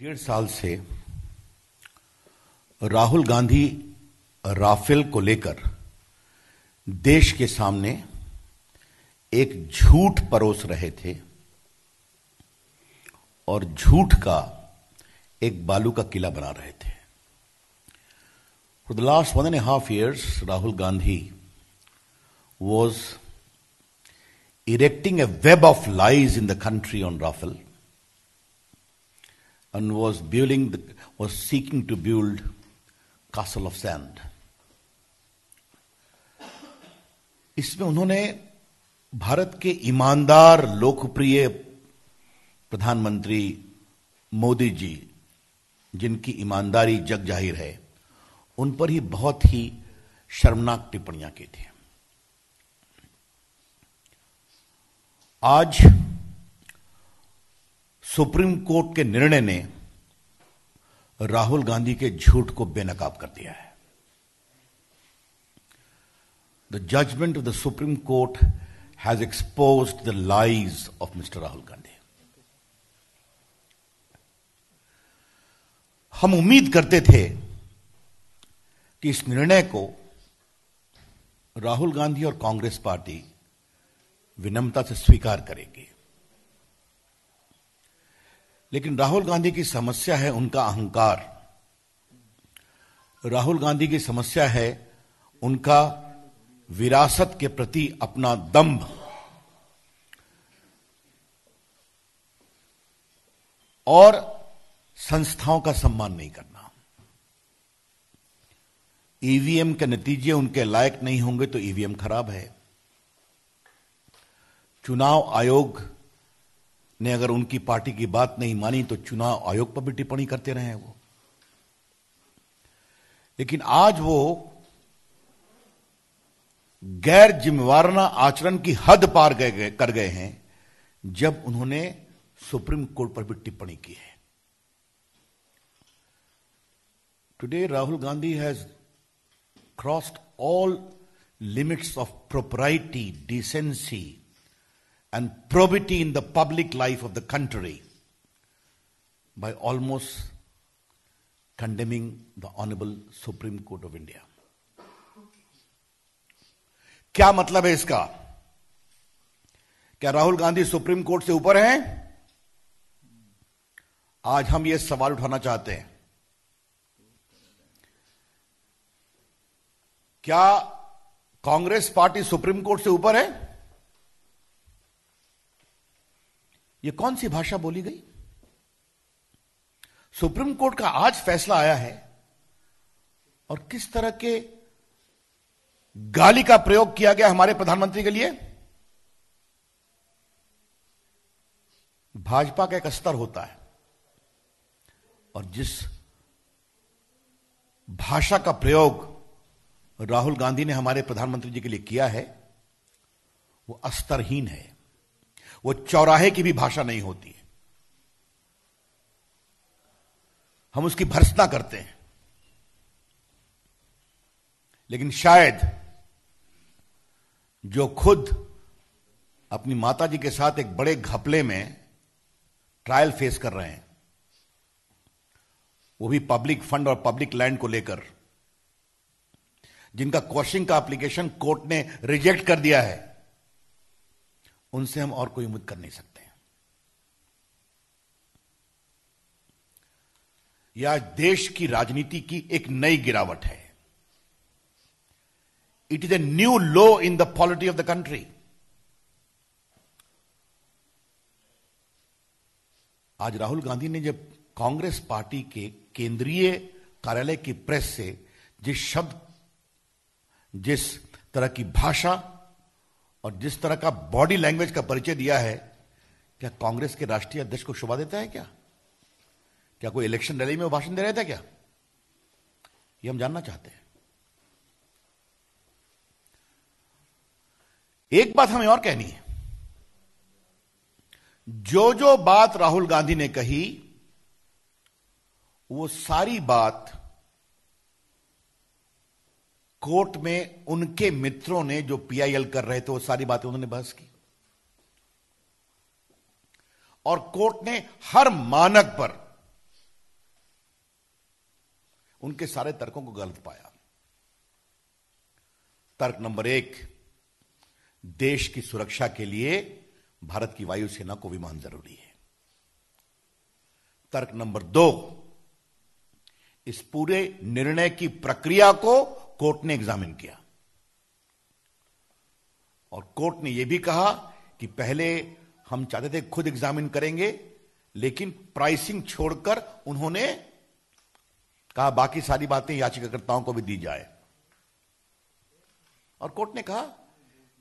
डेढ़ साल से राहुल गांधी राफेल को लेकर देश के सामने एक झूठ परोस रहे थे और झूठ का एक बालू का किला बना रहे थे। For the last one and half years Rahul Gandhi was erecting a web of lies in the country on Rafale and was building, the, was seeking to build castle of sand. इसमें उन्होंने भारत के ईमानदार लोकप्रिय प्रधानमंत्री मोदी जी जिनकी ईमानदारी जग ज़ाहिर है उन पर ही बहुत ही शर्मनाक टिप्पणियाँ की थी आज सुप्रीम कोर्ट के निर्णय ने राहुल गांधी के झूठ को बेनकाब कर दिया है। The judgement of the Supreme Court has expose the lies of Mr Rahul Gandhi हम उम्मीद करते थे कि इस निर्णय को राहुल गांधी और कांग्रेस पार्टी विनम्रता से स्वीकार करेगी। लेकिन राहुल गांधी की समस्या है उनका अहंकार। राहुल गांधी की समस्या है उनका विरासत के प्रति अपना दंभ और संस्थाओं का सम्मान नहीं करना। ईवीएम के नतीजे उनके लायक नहीं होंगे तो ईवीएम खराब है। चुनाव आयोग ने अगर उनकी पार्टी की बात नहीं मानी तो चुनाव आयोग पर भी टिप्पणी करते रहे वो। लेकिन आज वो गैर जिम्मेवारना आचरण की हद पार गए कर गए हैं, जब उन्होंने सुप्रीम कोर्ट पर भी टिप्पणी की है। Today Rahul Gandhi has crossed all limits of propriety decency and probity in the public life of the country by almost condemning the Honorable Supreme Court of India. क्या मतलब है इसका क्या राहुल गांधी सुप्रीम कोर्ट से ऊपर हैं आज हम यह सवाल उठाना चाहते हैं क्या कांग्रेस पार्टी सुप्रीम कोर्ट से ऊपर है यह कौन सी भाषा बोली गई? सुप्रीम कोर्ट का आज फैसला आया है और किस तरह के गाली का प्रयोग किया गया हमारे प्रधानमंत्री के लिए? भाजपा का एक स्तर होता है और जिस भाषा का प्रयोग राहुल गांधी ने हमारे प्रधानमंत्री जी के लिए किया है, वो अस्तरहीन है। वो चौराहे की भी भाषा नहीं होती है। हम उसकी भर्सना करते हैं। लेकिन शायद जो खुद अपनी माता जी के साथ एक बड़े घपले में ट्रायल फेस कर रहे हैं, वो भी पब्लिक फंड और पब्लिक लैंड को लेकर, जिनका क्वेश्चन का एप्लीकेशन कोर्ट ने रिजेक्ट कर दिया है। उनसे हम और कोई उम्मीद कर नहीं सकते हैं। यह देश की राजनीति की एक नई गिरावट है। It is a new low in the polity of the country आज राहुल गांधी ने जब कांग्रेस पार्टी के केंद्रीय कार्यालय की प्रेस से जिस शब्द, जिस तरह की भाषा और जिस तरह का बॉडी लैंग्वेज का परिचय दिया है, क्या कांग्रेस के राष्ट्रीय अध्यक्ष को शोभा देता है क्या? क्या कोई इलेक्शन रैली में भाषण दे रहे थे क्या? ये हम जानना चाहते हैं। एक बात हमें और कहनी है। जो जो बात राहुल गांधी ने कही, वो सारी बात कोर्ट में उनके मित्रों ने जो पीआईएल कर रहे थे, वो सारी बातें उन्होंने बहस की। और कोर्ट ने हर मानक पर उनके सारे तर्कों को गलत पाया। तर्क नंबर एक, देश की सुरक्षा के लिए भारत की वायुसेना को विमान ज़रूरी है। तर्क नंबर दो, इस पूरे निर्णय की प्रक्रिया को कोर्ट ने एग्जामिन किया। और कोर्ट ने यह भी कहा कि पहले हम चाहते थे खुद एग्जामिन करेंगे, लेकिन प्राइसिंग छोड़कर उन्होंने कहा, बाकी सारी बातें याचिकाकर्ताओं को भी दी जाए। और कोर्ट ने कहा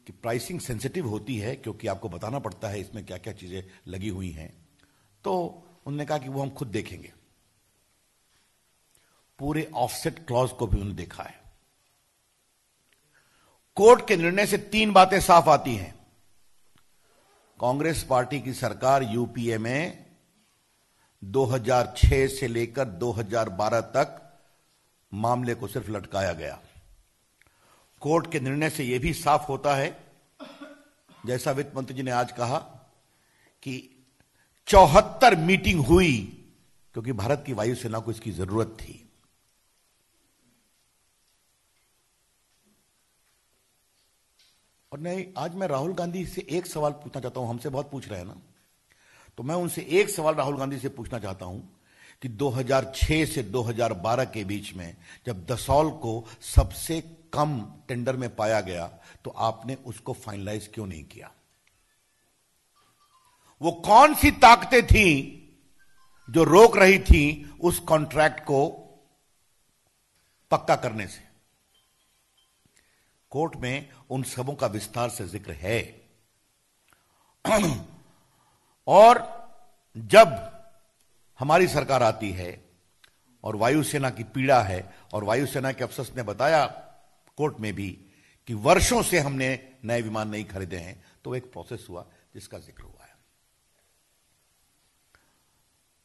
कि प्राइसिंग सेंसिटिव होती है, क्योंकि आपको बताना पड़ता है इसमें क्या क्या चीज़ें लगी हुई हैं। तो उन्होंने कहा कि वो हम खुद देखेंगे। पूरे ऑफसेट क्लॉज को भी उन्होंने देखा है। कोर्ट के निर्णय से तीन बातें साफ़ आती हैं। कांग्रेस पार्टी की सरकार यूपीए में 2006 से लेकर 2012 तक मामले को सिर्फ़ लटकाया गया। कोर्ट के निर्णय से यह भी साफ़ होता है, जैसा वित्त मंत्री जी ने आज कहा, कि चौहत्तर मीटिंग हुई, क्योंकि भारत की वायुसेना को इसकी ज़रूरत थी। और नहीं, आज मैं राहुल गांधी से एक सवाल पूछना चाहता हूँ, हमसे बहुत पूछ रहे हैं ना। तो मैं उनसे एक सवाल राहुल गांधी से पूछना चाहता हूँ कि 2006 से 2012 के बीच में जब दसौल को सबसे कम टेंडर में पाया गया तो आपने उसको फाइनलाइज क्यों नहीं किया? वो कौन सी ताकतें थी जो रोक रही थी उस कॉन्ट्रैक्ट को पक्का करने से? कोर्ट में उन सबों का विस्तार से ज़िक्र है। और जब हमारी सरकार आती है और वायुसेना की पीड़ा है, और वायुसेना के अफसर ने बताया कोर्ट में भी कि वर्षों से हमने नए विमान नहीं खरीदे हैं तो एक प्रोसेस हुआ जिसका ज़िक्र हुआ है।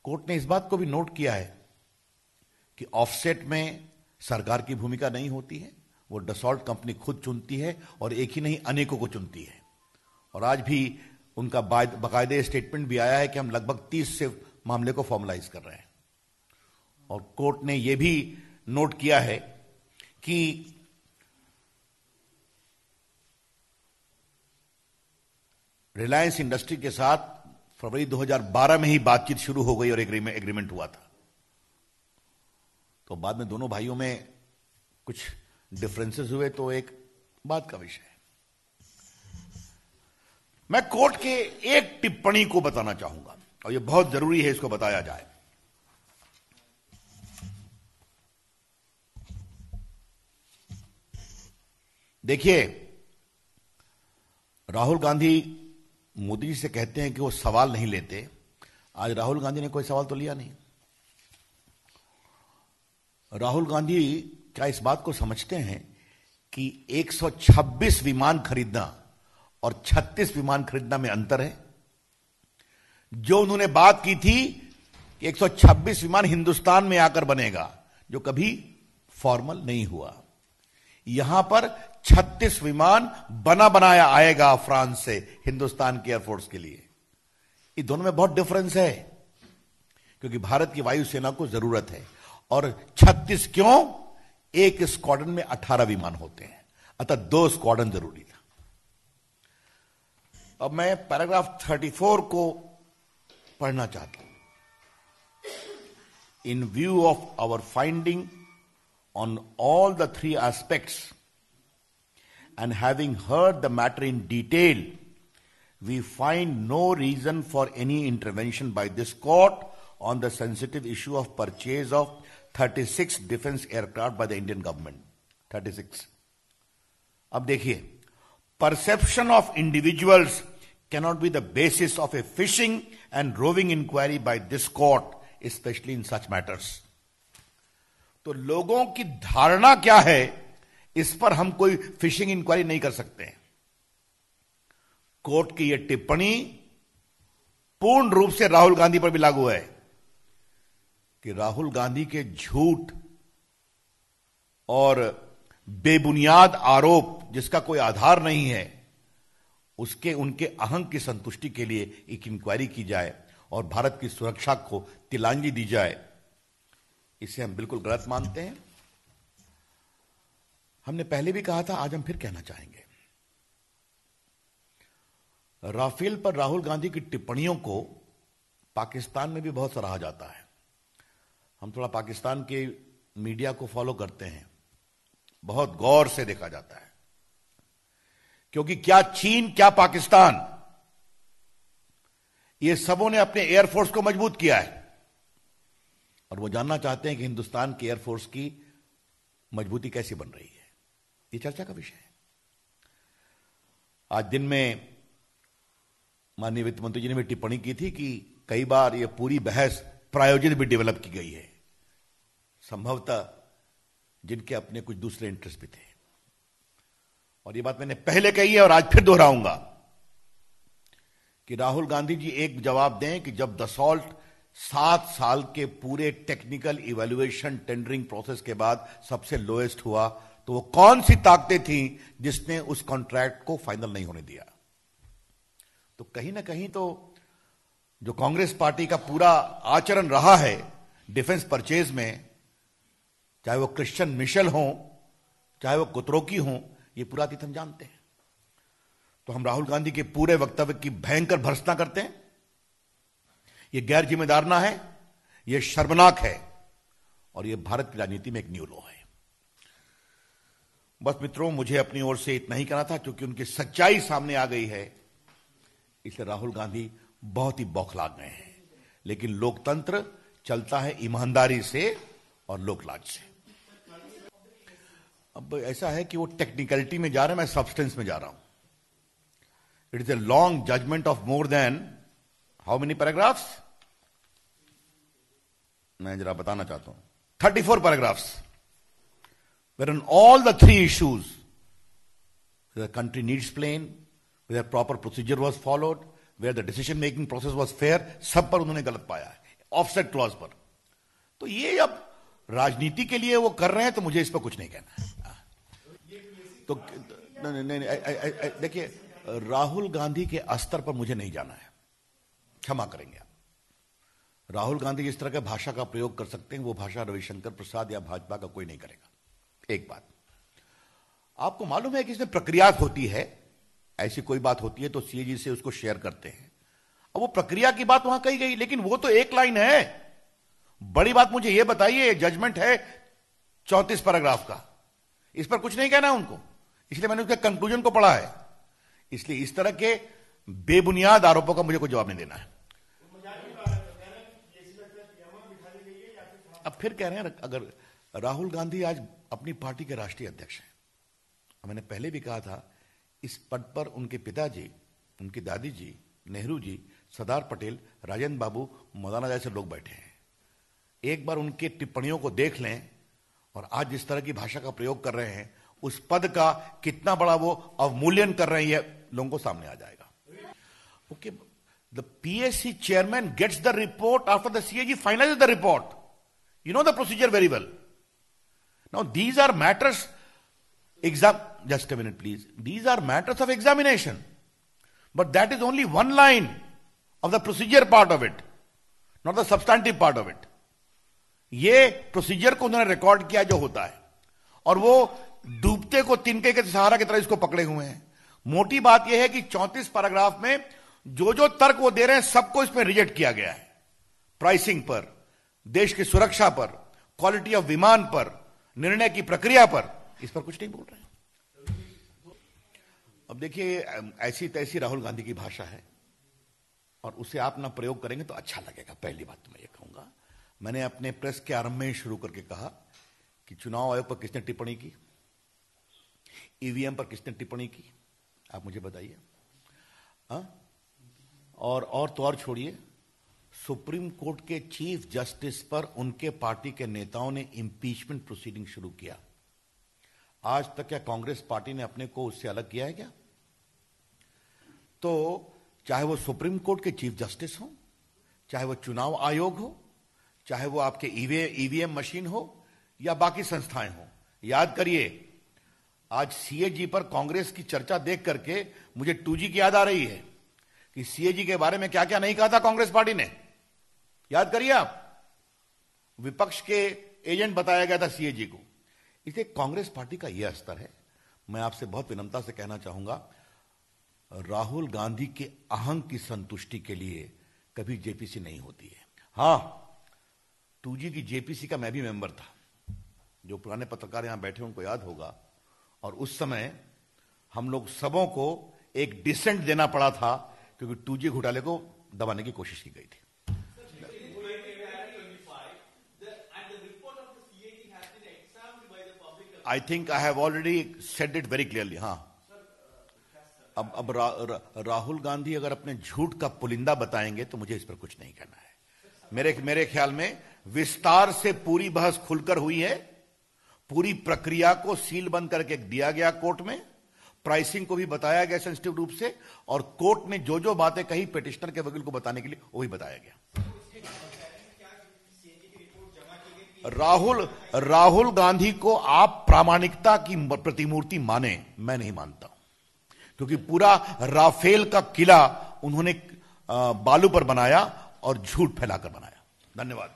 कोर्ट ने इस बात को भी नोट किया है कि ऑफसेट में सरकार की भूमिका नहीं होती है। वो डसॉल्ट कंपनी खुद चुनती है और एक ही नहीं, अनेकों को चुनती है। और आज भी उनका बाकायदे स्टेटमेंट भी आया है कि हम लगभग 30 से मामले को फॉर्मलाइज कर रहे हैं। और कोर्ट ने यह भी नोट किया है कि रिलायंस इंडस्ट्री के साथ फरवरी 2012 में ही बातचीत शुरू हो गई और एग्रीमेंट हुआ था। तो बाद में दोनों भाइयों में कुछ डिफरेंसेस हुए तो एक बात का विषय है। मैं कोर्ट के एक टिप्पणी को बताना चाहूँगा, और यह बहुत ज़रूरी है इसको बताया जाए। देखिए, राहुल गांधी मोदी जी से कहते हैं कि वो सवाल नहीं लेते। आज राहुल गांधी ने कोई सवाल तो लिया नहीं। राहुल गांधी क्या इस बात को समझते हैं कि 126 विमान खरीदना और 36 विमान खरीदना में अंतर है? जो उन्होंने बात की थी कि 126 विमान हिंदुस्तान में आकर बनेगा, जो कभी फॉर्मल नहीं हुआ। यहाँ पर 36 विमान बना बनाया आएगा फ्रांस से, हिंदुस्तान के एयरफोर्स के लिए। ये दोनों में बहुत डिफरेंस है, क्योंकि भारत की वायुसेना को ज़रूरत है। और 36 क्यों? एक स्क्वाडन में 18 विमान होते हैं। अतः दो स्क्वाडन ज़रूरी था। अब मैं पैराग्राफ 34 को पढ़ना चाहता हूँ। In view of our finding on all the three aspects and having heard the matter in detail we find no reason for any intervention by this court on the sensitive issue of purchase of 36 defence aircraft by the Indian government 36 अब देखिए perception of individuals cannot be the basis of a fishing and roving inquiry by this court specially in such matters तो लोगों की धारणा क्या है? इस पर हम कोई फिशिंग इंक्वायरी नहीं कर सकते कोर्ट की यह टिप्पणी पूर्ण रूप से राहुल गांधी पर भी लागू है। कि राहुल गांधी के झूठ और बेबुनियाद आरोप जिसका कोई आधार नहीं है, उसके, उनके अहंग की संतुष्टि के लिए एक इंक्वायरी की जाए और भारत की सुरक्षा को तिलांजी दी जाए। इसे हम बिल्कुल गलत मानते हैं। हमने पहले भी कहा था, आज हम फिर कहना चाहेंगे। राफेल पर राहुल गांधी की टिप्पणियों को पाकिस्तान में भी बहुत सराहा जाता है। हम थोड़ा पाकिस्तान के मीडिया को फॉलो करते हैं। बहुत गौर से देखा जाता है। क्योंकि क्या चीन, क्या पाकिस्तान, ये सबों ने अपने एयरफोर्स को मज़बूत किया है। और वो जानना चाहते हैं कि हिंदुस्तान के एयरफोर्स की मजबूती कैसी बन रही है। ये चर्चा का विषय है। आज दिन में माननीय वित्त मंत्री जी ने भी टिप्पणी की थी कि कई बार यह पूरी बहस प्रायोजित भी डेवलप की गई है। संभवतः जिनके अपने कुछ दूसरे इंटरेस्ट भी थे। और यह बात मैंने पहले कही है और आज फिर दोहराऊँगा कि राहुल गांधी जी एक जवाब दें कि जब दसॉल्ट सात साल के पूरे टेक्निकल इवेल्युएशन टेंडरिंग प्रोसेस के बाद सबसे लोएस्ट हुआ तो वो कौन सी ताकतें थी जिसने उस कॉन्ट्रैक्ट को फाइनल नहीं होने दिया? तो कहीं ना कहीं तो जो कांग्रेस पार्टी का पूरा आचरण रहा है डिफेंस परचेज में चाहे वो क्रिश्चियन मिशेल हो, चाहे वो कुतरोकी हो, ये पूरा अतीत हम जानते हैं। तो हम राहुल गांधी के पूरे वक्तव्य की भयंकर भर्सना करते हैं। ये गैर जिम्मेदार ना है, ये शर्मनाक है, और ये भारत की राजनीति में एक न्यू लॉ है। बस मित्रों, मुझे अपनी ओर से इतना ही कहना था, क्योंकि उनकी सच्चाई सामने आ गई है। इसलिए राहुल गांधी बहुत ही बौखला गए हैं। लेकिन लोकतंत्र चलता है ईमानदारी से और लोकलाज से। अब ऐसा है कि वो टेक्निकलिटी में जा रहे हैं, मैं सब्सटेंस में जा रहा हूँ। It is a long judgment of more than how many paragraphs मैं जरा बताना चाहता हूँ। Thirty four paragraphs were on all the three issues the country needs plane where proper procedure was followed where the decision making process was fair सब पर उन्होंने गलत पाया है। ऑफसेट क्लॉज पर। तो ये अब राजनीति के लिए वो कर रहे हैं तो मुझे इस पर कुछ नहीं कहना। तो नहीं नहीं देखिए, राहुल गांधी के अस्तर पर मुझे नहीं जाना है। क्षमा करेंगे आप। राहुल गांधी जिस तरह के भाषा का प्रयोग कर सकते हैं, वो भाषा रविशंकर प्रसाद या भाजपा का कोई नहीं करेगा। एक बात। आपको मालूम है कि इसमें प्रक्रिया होती है, ऐसी कोई बात होती है तो सीएजी से उसको शेयर करते हैं। अब वो प्रक्रिया की बात वहाँ कही गई, लेकिन वो तो एक लाइन है। बड़ी बात मुझे यह बताइए जजमेंट है चौंतीस पैराग्राफ का। इस पर कुछ नहीं कहना उनको। इसलिए मैंने उसके कंक्लूजन को पढ़ा है। इसलिए इस तरह के बेबुनियाद आरोपों का मुझे कोई जवाब नहीं देना है। अब फिर कह रहे हैं, अगर राहुल गांधी आज अपनी पार्टी के राष्ट्रीय अध्यक्ष हैं। मैंने पहले भी कहा था, इस पद पर उनके पिताजी, उनकी दादी जी नेहरू जी, सरदार पटेल, राजेंद्र बाबू, मौलाना जैसे लोग बैठे हैं। एक बार उनकी टिप्पणियों को देख लें और आज जिस तरह की भाषा का प्रयोग कर रहे हैं, उस पद का कितना बड़ा वो अवमूल्यन कर रहे हैं, लोगों को सामने आ जाएगा। Okay the PSC chairman gets the report after the CAG final the report you know the procedure very well now these are matters exam just a minute please these are matters of examination but that is only one line of the procedure part of it, not the substantive part of it. ये procedure को उन्होंने record किया जो होता है। और वो डूबते को तिनके के सहारा की तरह इसको पकड़े हुए हैं। मोटी बात यह है कि 34 पैराग्राफ में जो जो तर्क वो दे रहे हैं, सबको इसमें रिजेक्ट किया गया है। प्राइसिंग पर, देश की सुरक्षा पर क्वालिटी ऑफ़ विमान पर, निर्णय की प्रक्रिया पर। इस पर कुछ नहीं बोल रहे अब देखिए ऐसी तैसी राहुल गांधी की भाषा है। और उसे आप ना प्रयोग करेंगे तो अच्छा लगेगा। पहली बात तो मैं ये कहूँगा मैंने अपने प्रेस के आरंभ में शुरू करके कहा कि चुनाव आयोग पर किसने टिप्पणी की? ईवीएम पर किसने टिप्पणी की? आप मुझे बताइए। हाँ? और और तो और छोड़िए। सुप्रीम कोर्ट के चीफ जस्टिस पर उनके पार्टी के नेताओं ने इंपीचमेंट प्रोसीडिंग शुरू किया। आज तक क्या कांग्रेस पार्टी ने अपने को उससे अलग किया है क्या? तो चाहे वो सुप्रीम कोर्ट के चीफ जस्टिस हो, चाहे वो चुनाव आयोग हो चाहे वो आपके ईवीएम मशीन हो या बाकी संस्थाएँ हो। याद करिए, आज सीएजी पर कांग्रेस की चर्चा देख करके मुझे टू की याद आ रही है कि सीएजी के बारे में क्या क्या नहीं कहा था कांग्रेस पार्टी ने। याद करिए आप, विपक्ष के एजेंट बताया गया था सीएजी को। इसे कांग्रेस पार्टी का यह स्तर है। मैं आपसे बहुत विनम्रता से कहना चाहूँगा, राहुल गांधी के अहंग की संतुष्टि के लिए कभी जेपीसी नहीं होती है। हाँ टू की जेपीसी का मैं भी मेंबर था। जो पुराने पत्रकार यहाँ बैठे उनको याद होगा। और उस समय हम लोग सबों को एक डिसेंट देना पड़ा था क्योंकि टू घोटाले को दबाने की कोशिश की गई थी। I think I have already said it very clearly हाँ। अब अब रा, रा, राहुल गांधी अगर अपने झूठ का पुलिंदा बताएँगे तो मुझे इस पर कुछ नहीं कहना है। मेरे मेरे ख्याल में विस्तार से पूरी बहस खुलकर हुई है। पूरी प्रक्रिया को सील बंद करके दिया गया कोर्ट में। प्राइसिंग को भी बताया गया सेंसिटिव रूप से और कोर्ट ने जो जो बातें कही पिटिशनर के वकील को बताने के लिए, वो भी बताया गया। राहुल राहुल गांधी को आप प्रामाणिकता की प्रतिमूर्ति माने, मैं नहीं मानता क्योंकि पूरा राफेल का किला उन्होंने बालू पर बनाया और झूठ फैलाकर बनाया। धन्यवाद।